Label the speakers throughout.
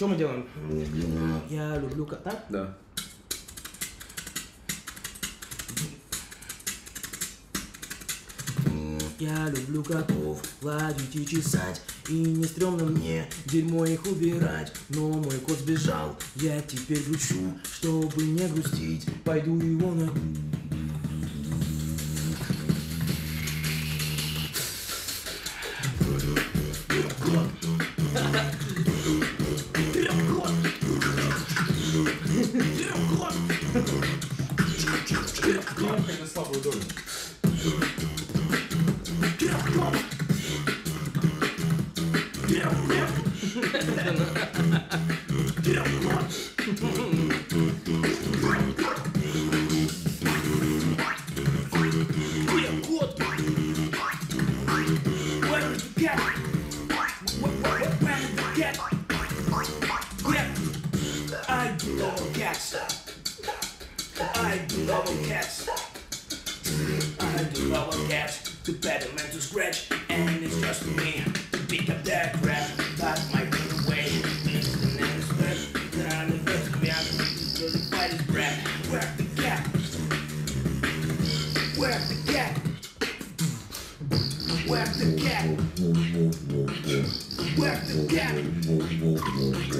Speaker 1: Что мы делаем? Я люблю кота.
Speaker 2: Да.
Speaker 1: Я люблю котов гладить и чесать И не стрёмно мне дерьмо их убирать Но мой кот сбежал, я теперь грущу Чтобы не грустить, пойду его найду
Speaker 2: Это слабую долю.
Speaker 1: Кот! love a cat. I do love a cat, the pediment to scratch, and it's just me to pick up that crap. Got my ring away, it's the next step. Then I'm live this man, till the best fight is breath. Where the cat? Where the cat? Where the cat? Where the cat?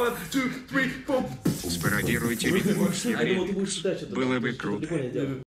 Speaker 2: One, two, three, four.
Speaker 3: Спародируйте
Speaker 1: что-то.
Speaker 3: Было бы круто.